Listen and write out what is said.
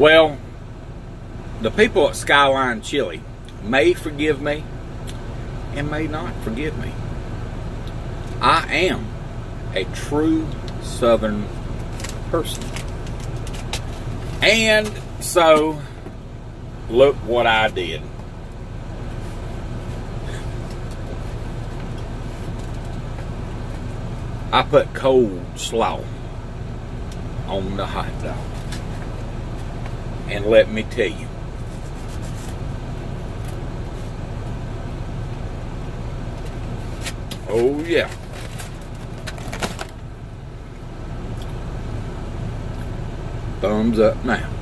Well, the people at Skyline Chili may forgive me and may not forgive me. I am a true Southern person. And so, look what I did. I put cold slaw on the hot dog. And let me tell you, oh yeah. Thumbs up now.